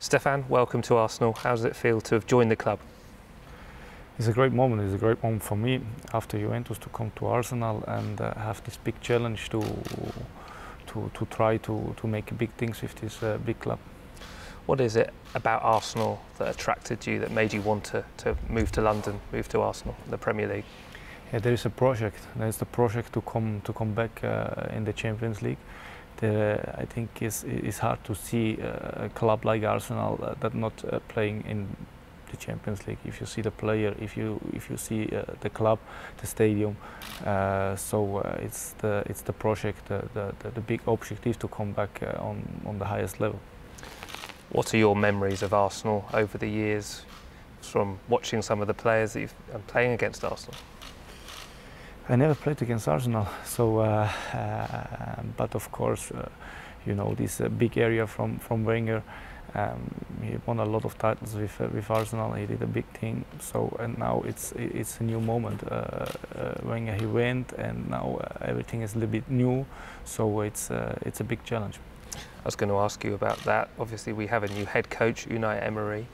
Stephan, welcome to Arsenal. How does it feel to have joined the club? It's a great moment. It's a great moment for me after Juventus to come to Arsenal and uh, have this big challenge to to, to try to, to make big things with this uh, big club. What is it about Arsenal that attracted you, that made you want to, to move to London, move to Arsenal, the Premier League? Yeah, there is a project. There is the project to come to come back uh, in the Champions League there, I think it's, it's hard to see uh, a club like Arsenal uh, that not uh, playing in the Champions League. If you see the player, if you if you see uh, the club, the stadium, uh, so uh, it's the it's the project, the, the, the big objective to come back on on the highest level. What are your memories of Arsenal over the years, from watching some of the players that you've and playing against Arsenal? I never played against Arsenal, so uh, uh, but of course, uh, you know this uh, big area from from Wenger. Um, he won a lot of titles with uh, with Arsenal. He did a big thing. So and now it's it's a new moment. Uh, Wenger he went, and now everything is a little bit new. So it's it's a big challenge. I was going to ask you about that. Obviously, we have a new head coach, Unai Emery.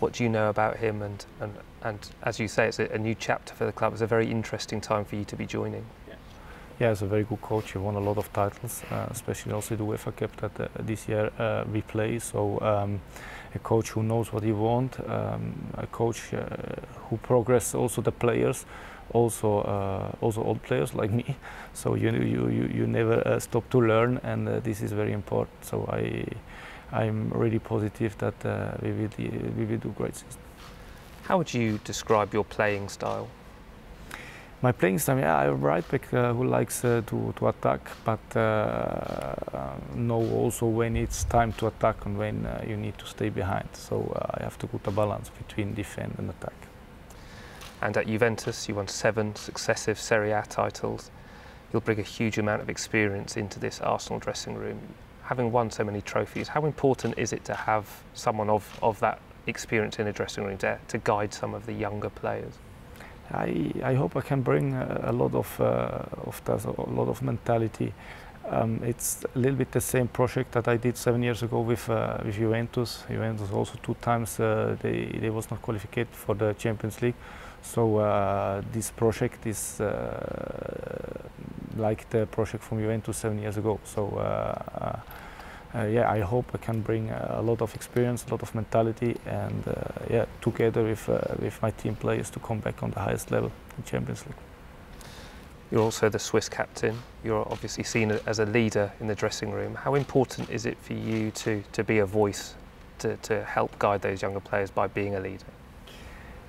What do you know about him? And, and, and as you say, it's a, a new chapter for the club. It's a very interesting time for you to be joining. Yeah, yeah he's a very good coach. He won a lot of titles, uh, especially also the UEFA Cup that uh, this year uh, we play. So um, a coach who knows what he wants, um, a coach uh, who progress also the players, also uh, also old players like me. So you you you, you never uh, stop to learn, and this is very important. So I. I'm really positive that uh, we, will, we will do great season. How would you describe your playing style? My playing style, yeah, I'm a right back uh, who likes uh, to, to attack, but uh, know also when it's time to attack and when uh, you need to stay behind. So uh, I have to put a balance between defend and attack. And at Juventus, you won seven successive Serie A titles. You'll bring a huge amount of experience into this Arsenal dressing room having won so many trophies, how important is it to have someone of, of that experience in a dressing room to, to guide some of the younger players? I, I hope I can bring a, lot of, uh, of that, a lot of mentality. Um, it's a little bit the same project that I did seven years ago with, uh, with Juventus. Juventus also two times uh, they, they was not qualified for the Champions League. So uh, this project is uh, like the project from Juventus seven years ago. So uh, uh, yeah, I hope I can bring a lot of experience, a lot of mentality, and uh, yeah, together with with my team players to come back on the highest level in Champions League. You're also the Swiss captain. You're obviously seen as a leader in the dressing room. How important is it for you to, to be a voice to, to help guide those younger players by being a leader?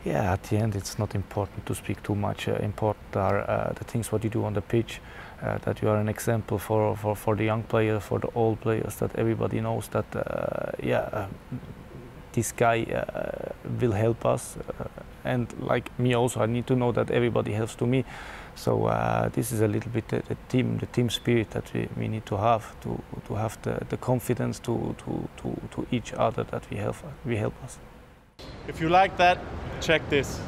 Yeah, at the end, it's not important to speak too much. Uh, important are uh, the things what you do on the pitch, uh, that you are an example for, for, for the young players, for the old players, that everybody knows that, uh, yeah, uh, this guy uh, will help us. and like me also, I need to know that everybody helps to me. So this is a little bit the, the, team, the team spirit that we, we need to have, to, to have the, the confidence to, to, to, to each other that we help, we help us. If you like that, check this.